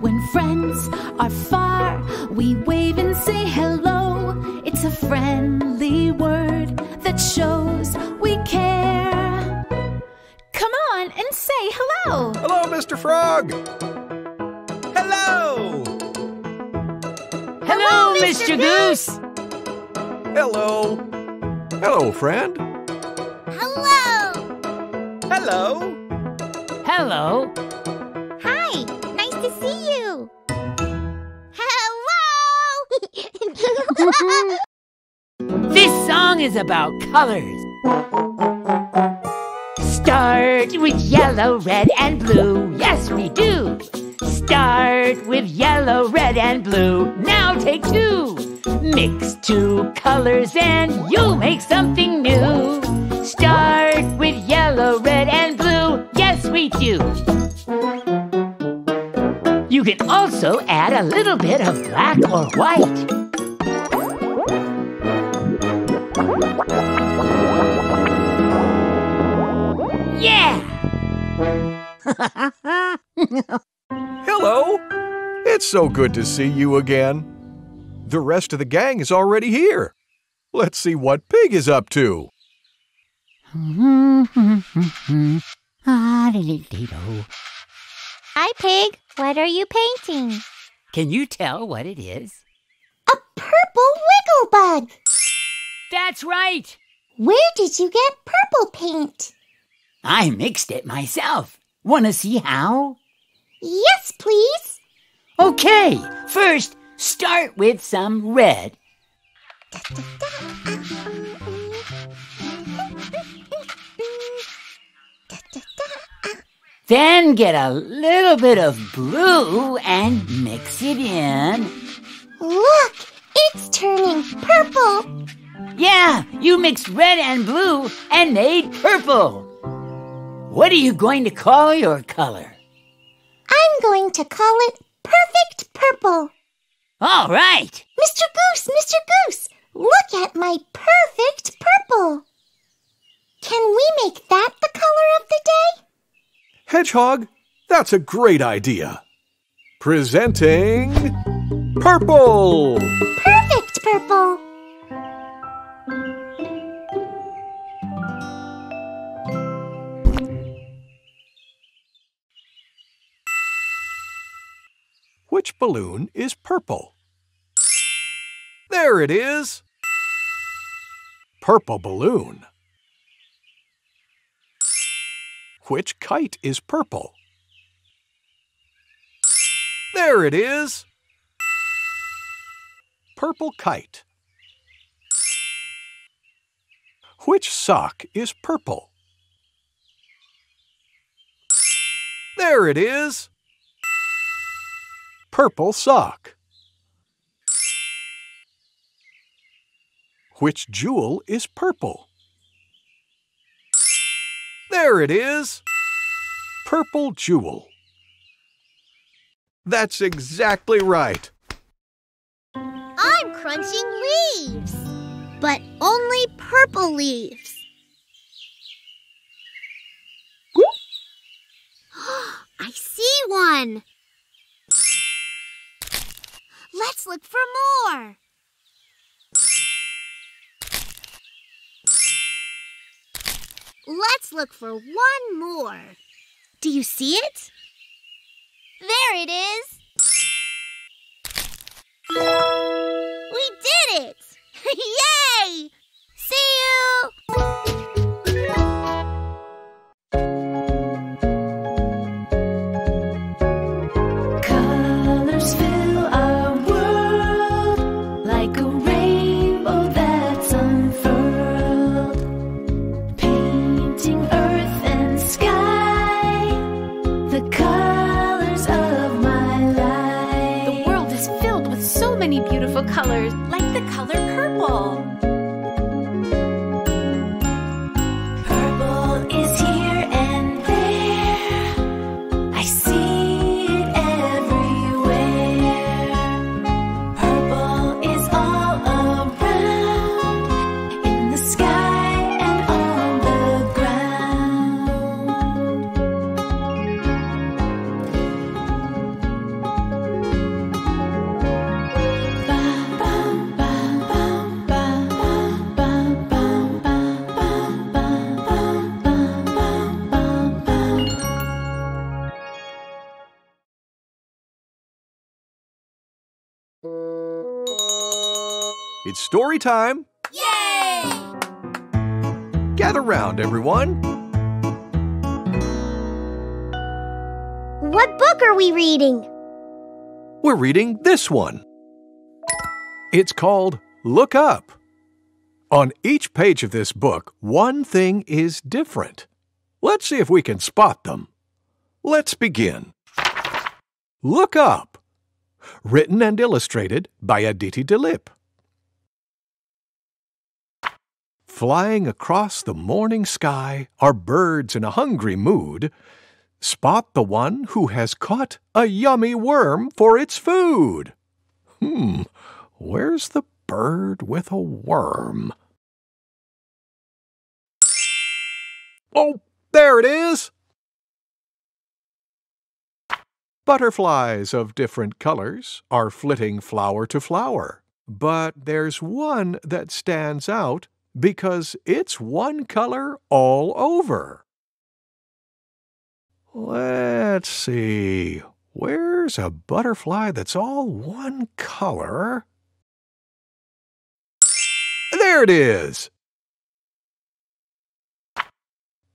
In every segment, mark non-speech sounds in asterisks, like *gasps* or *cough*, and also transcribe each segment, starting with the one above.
When friends are far, we wave and say hello. It's a friendly word that shows we care. Come on and say hello. Hello, Mr. Frog. Hello. Hello, Mr. Goose. Hello. Hello, friend. Hello. Hello. Hello. This song is about colors. Start with yellow, red, and blue. Yes, we do. Start with yellow, red, and blue. Now take two. Mix two colors and you'll make something new. Start with yellow, red, and blue. Yes, we do. You can also add a little bit of black or white. Yeah! *laughs* Hello. It's so good to see you again. The rest of the gang is already here. Let's see what Pig is up to. *laughs* Hi, Pig. What are you painting? Can you tell what it is? A purple wiggle bug. That's right! Where did you get purple paint? I mixed it myself. Want to see how? Yes, please. Okay, first, start with some red. Then get a little bit of blue and mix it in. Look, it's turning purple. Yeah, you mixed red and blue and made purple. What are you going to call your color? I'm going to call it perfect purple. All right. Mr. Goose, Mr. Goose, look at my perfect purple. Can we make that the color of the day? Hedgehog, that's a great idea. Presenting Purple. Perfect purple. Which balloon is purple? There it is. Purple balloon. Which kite is purple? There it is. Purple kite. Which sock is purple? There it is. Purple sock. Which jewel is purple? There it is. Purple jewel. That's exactly right. I'm crunching leaves, but only purple leaves. *gasps* I see one. Let's look for more. Let's look for one more. Do you see it? There it is. We did it! *laughs* Yay! Story time. Yay! Gather round, everyone. What book are we reading? We're reading this one. It's called Look Up. On each page of this book, one thing is different. Let's see if we can spot them. Let's begin. Look Up. Written and illustrated by Aditi Dilip. Flying across the morning sky are birds in a hungry mood. Spot the one who has caught a yummy worm for its food. Hmm, where's the bird with a worm? Oh, there it is! Butterflies of different colors are flitting flower to flower, but there's one that stands out because it's one color all over. Let's see. Where's a butterfly that's all one color? There it is!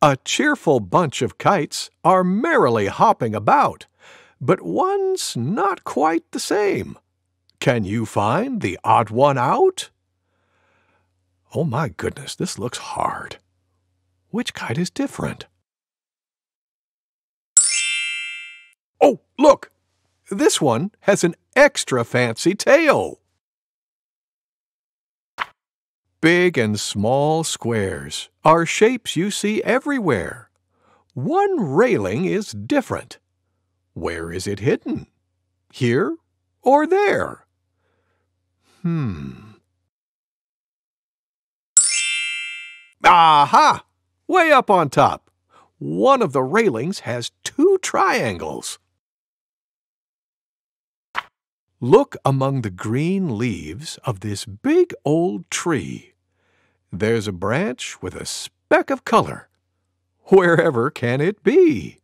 A cheerful bunch of kites are merrily hopping about, but one's not quite the same. Can you find the odd one out? Oh my goodness, this looks hard. Which kite is different? Oh, look! This one has an extra fancy tail. Big and small squares are shapes you see everywhere. One railing is different. Where is it hidden? Here or there? Hmm. Aha! Way up on top. One of the railings has two triangles. Look among the green leaves of this big old tree. There's a branch with a speck of color. Wherever can it be?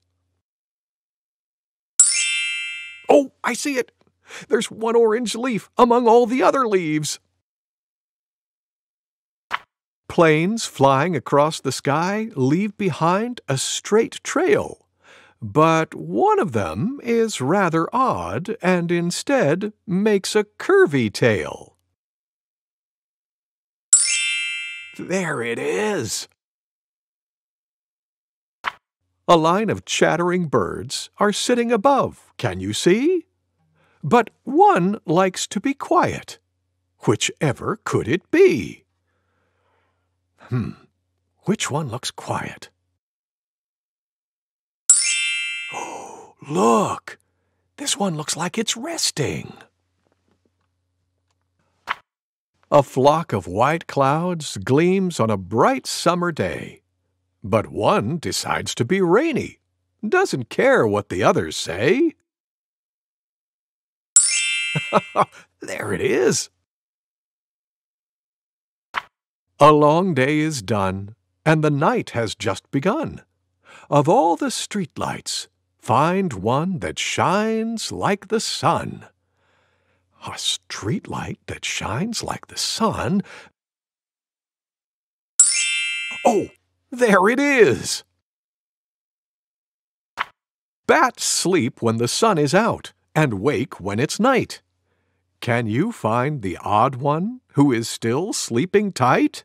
Oh, I see it! There's one orange leaf among all the other leaves. Planes flying across the sky leave behind a straight trail, but one of them is rather odd and instead makes a curvy tail. There it is! A line of chattering birds are sitting above, can you see? But one likes to be quiet. Whichever could it be? Hmm, which one looks quiet? Oh, *gasps* look! This one looks like it's resting. A flock of white clouds gleams on a bright summer day. But one decides to be rainy, doesn't care what the others say. *laughs* there it is. A long day is done, and the night has just begun. Of all the street lights, find one that shines like the sun. A street light that shines like the sun. Oh, there it is! Bats sleep when the sun is out and wake when it's night. Can you find the odd one who is still sleeping tight?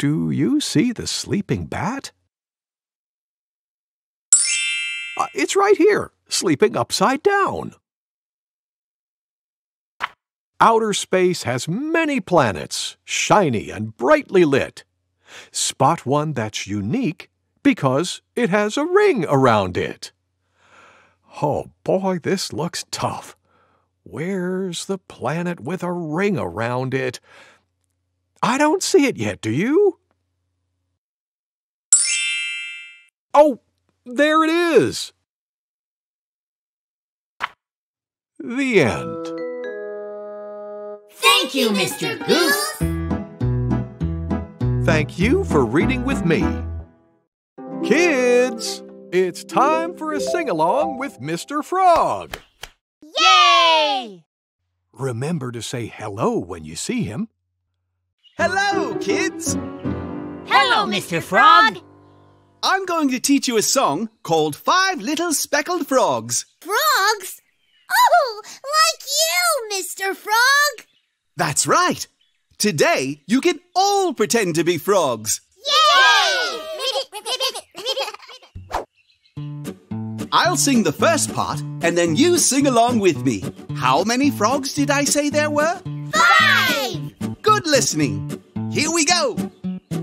Do you see the sleeping bat? Uh, it's right here, sleeping upside down. Outer space has many planets, shiny and brightly lit. Spot one that's unique because it has a ring around it. Oh boy, this looks tough. Where's the planet with a ring around it? I don't see it yet, do you? Oh, there it is! The end. Thank you, Mr. Goose. Thank you for reading with me. Kids, it's time for a sing along with Mr. Frog. Yay! Remember to say hello when you see him. Hello, kids! Hello, Mr. Frog. I'm going to teach you a song called Five Little Speckled Frogs. Frogs? Oh, like you, Mr. Frog! That's right. Today, you can all pretend to be frogs. Yay! I'll sing the first part, and then you sing along with me. How many frogs did I say there were? Good listening. Here we go.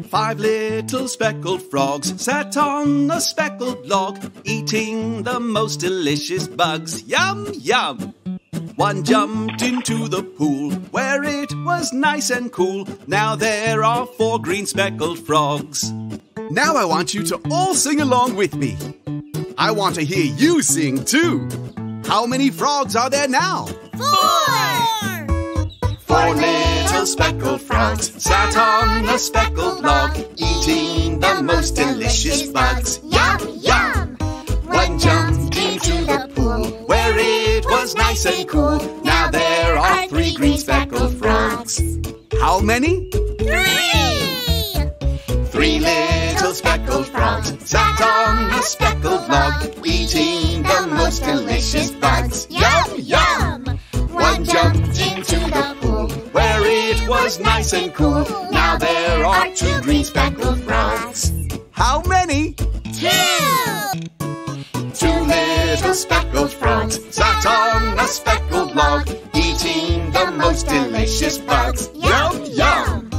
Five little speckled frogs sat on a speckled log, eating the most delicious bugs. Yum, yum. One jumped into the pool where it was nice and cool. Now there are four green speckled frogs. Now I want you to all sing along with me. I want to hear you sing too. How many frogs are there now? Four! Four little speckled frogs sat on a speckled log, eating the most delicious bugs. Yum, yum! One jumped into the pool where it was nice and cool. Now there are three green speckled frogs. How many? Three! Three little speckled frogs sat on a speckled log, eating the most delicious bugs. Yum, yum! One jumped into the was nice and cool. Now there are two green speckled frogs. How many? Two! Two little speckled frogs sat on a speckled log, eating the most delicious bugs. Yum, yum!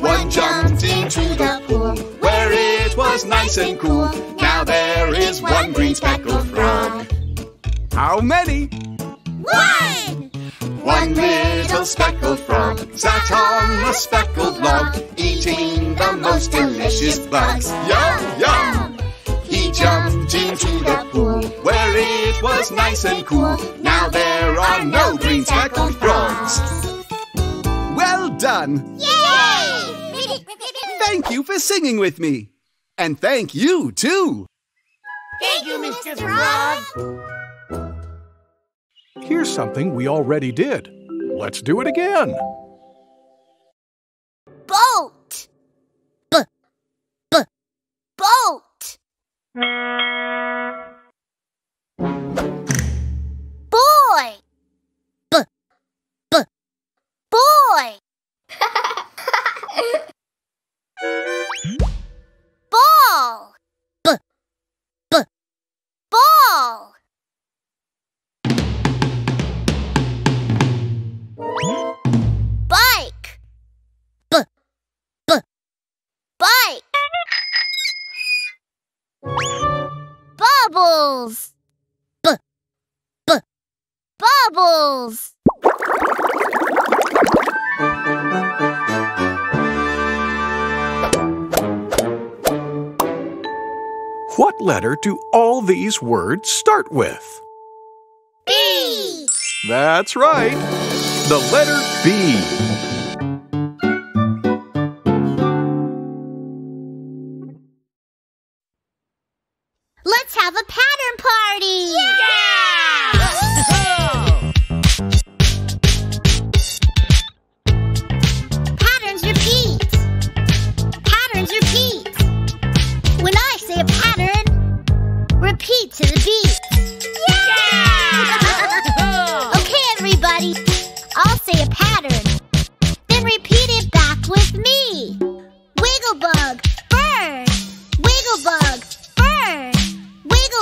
One jumped into the pool where it was nice and cool. Now there is one green speckled frog. How many? One! One little speckled frog sat on a speckled log, eating the most delicious bugs. Yum, yum! He jumped into the pool where it was nice and cool. Now there are no green speckled frogs. Well done! Yay! *laughs* Thank you for singing with me. And thank you, too. Thank you, Mr. Frog! Here's something we already did. Let's do it again. Bubbles! What letter do all these words start with? B! That's right. The letter B.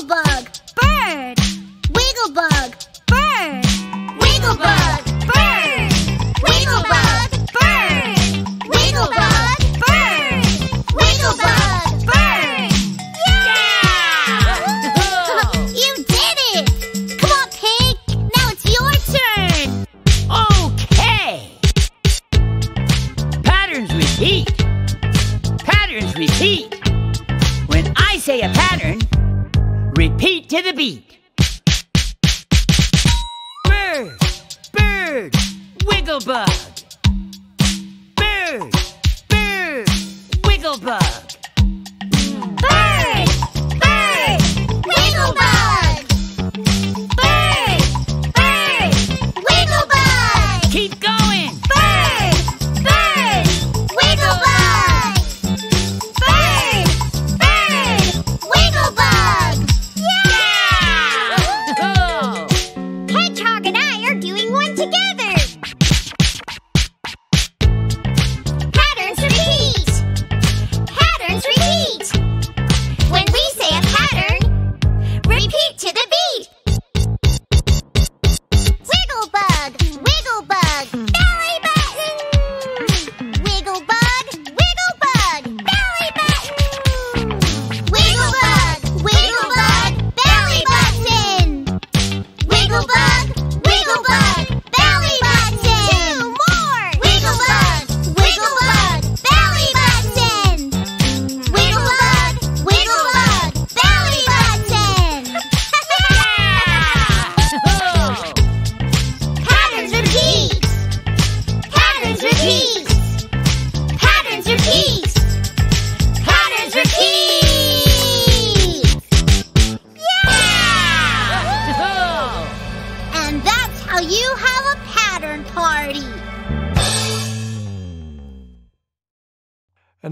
Beelzebub. Silver. to the.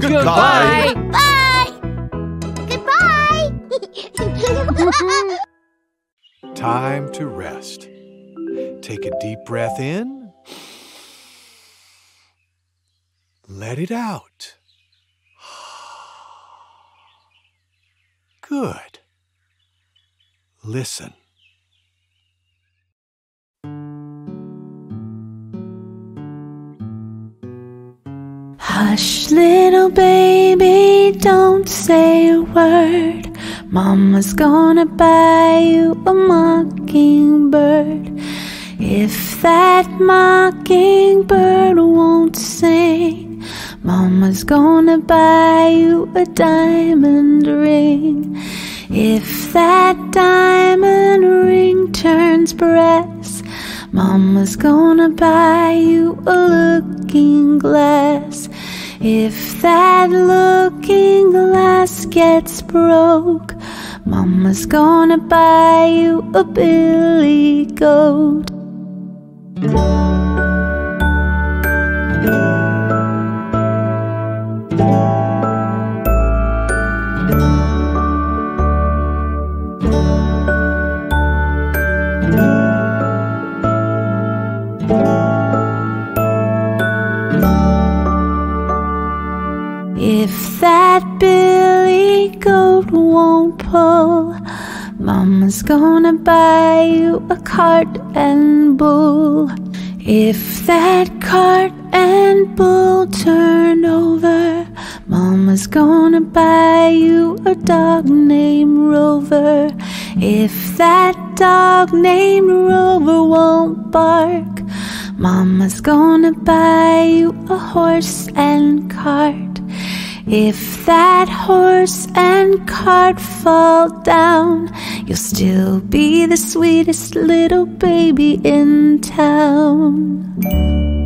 Goodbye. Bye! Goodbye! *laughs* Time to rest. Take a deep breath in. Let it out. *sighs* Good. Listen. Hush, little baby, don't say a word. Mama's gonna buy you a mockingbird. If that mockingbird won't sing, Mama's gonna buy you a diamond ring. If that diamond ring turns brass, Mama's gonna buy you a looking glass. If that looking glass gets broke, Mama's gonna buy you a billy goat. Cart and bull. If that cart and bull turn over, Mama's gonna buy you a dog named Rover. If that dog named Rover won't bark, Mama's gonna buy you a horse and cart. If that horse and cart fall down, you'll still be the sweetest little baby in town.